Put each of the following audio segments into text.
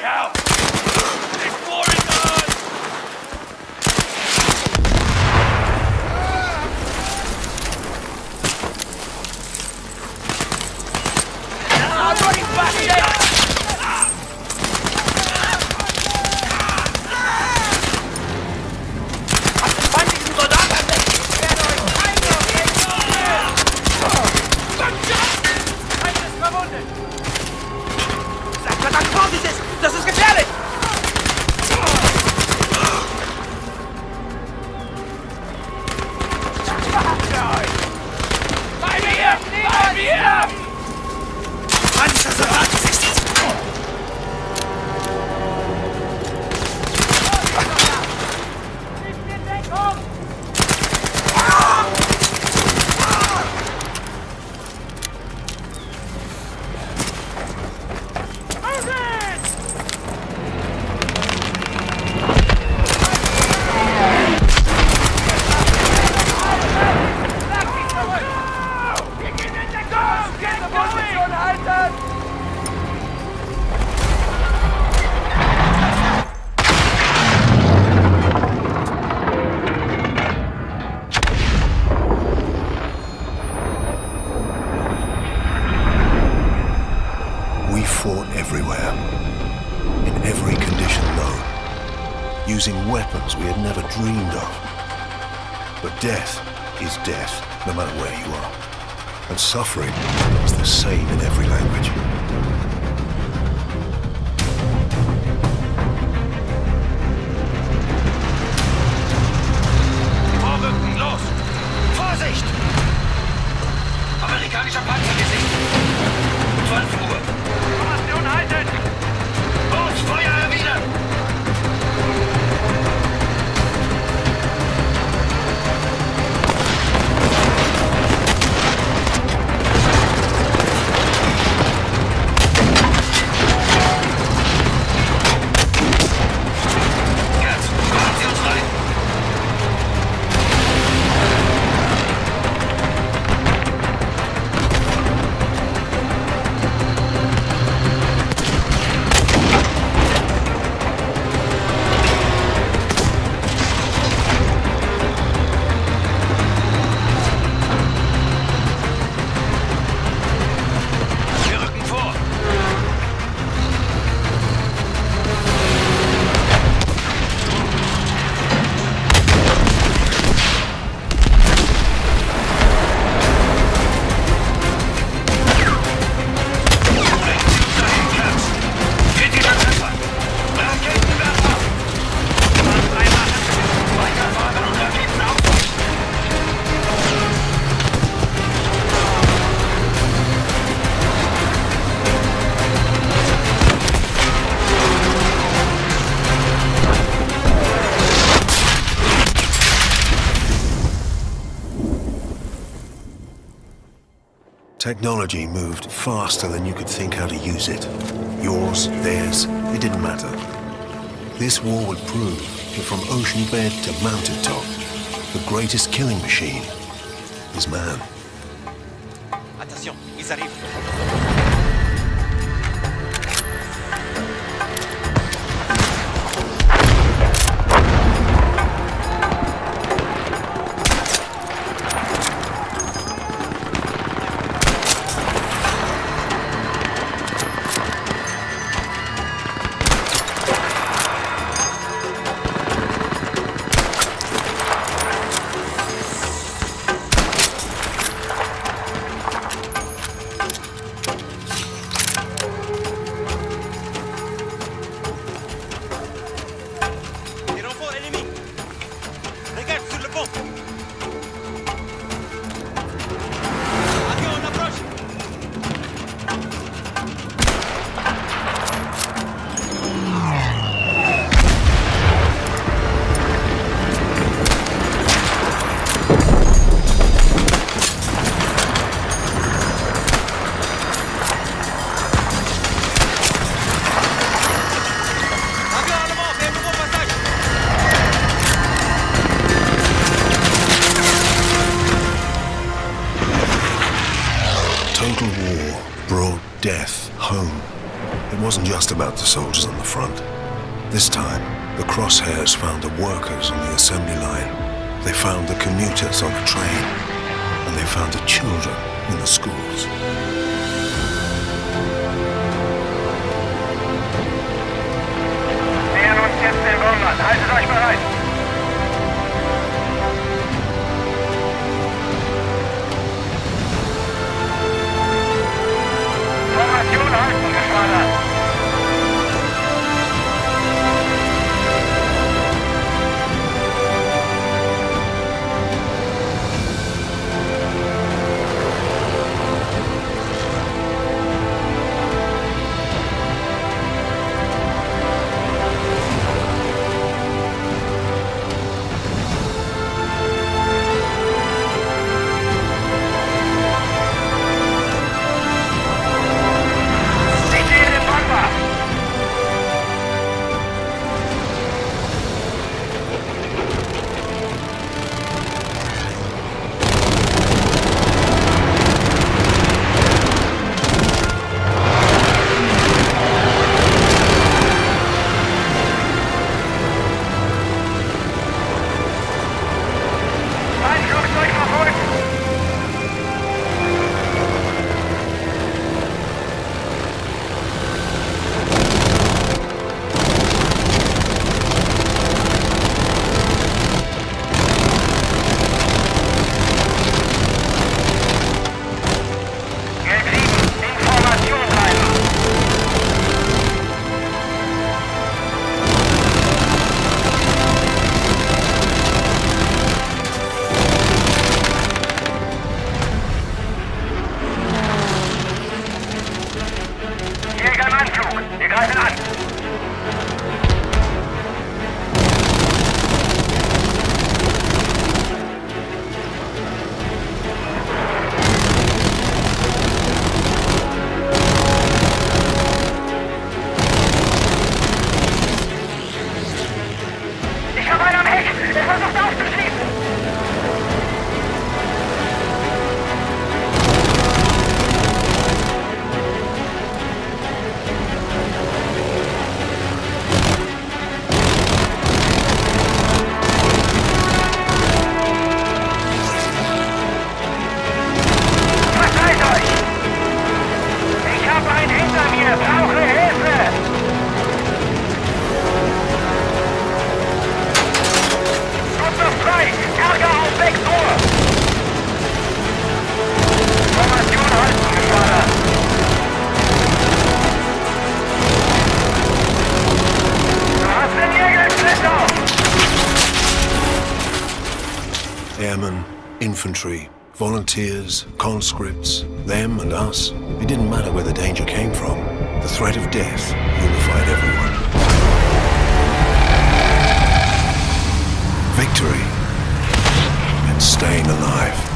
using dreamed of. But death is death, no matter where you are. And suffering is the same in every language. Technology moved faster than you could think how to use it. Yours, theirs, it didn't matter. This war would prove that from ocean bed to mountain top, the greatest killing machine is man. Attention, ils arrivent. Home. It wasn't just about the soldiers on the front. This time, the crosshairs found the workers on the assembly line. They found the commuters on the train. And they found the children in the schools. Airmen, infantry, volunteers, conscripts, them and us. It didn't matter where the danger came from. The threat of death unified everyone. Victory and staying alive.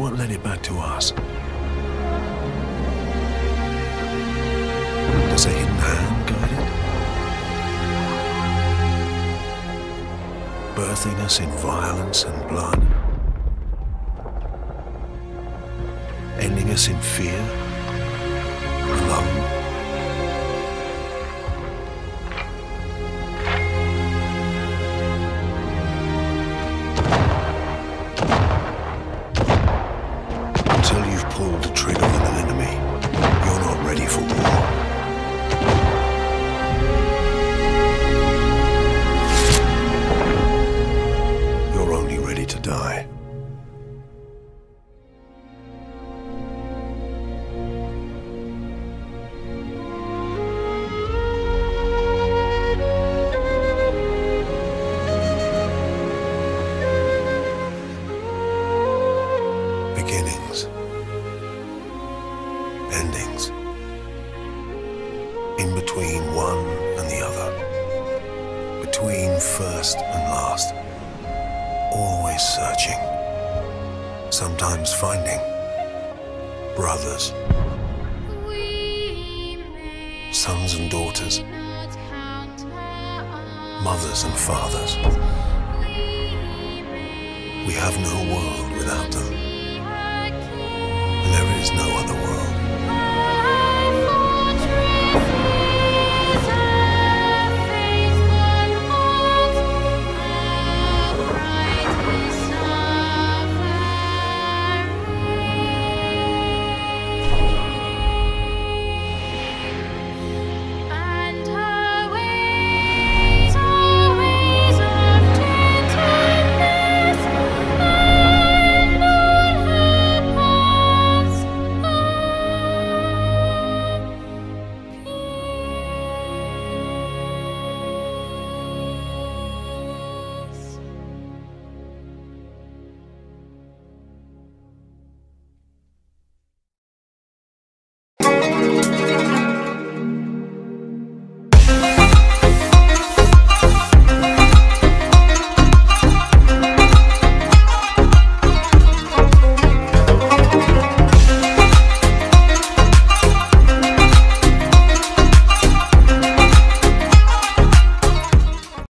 What led it back to us? Does a hidden hand guide it? Birthing us in violence and blood? Ending us in fear? Alone? sons and daughters, mothers and fathers. We have no world without them. And there is no other world.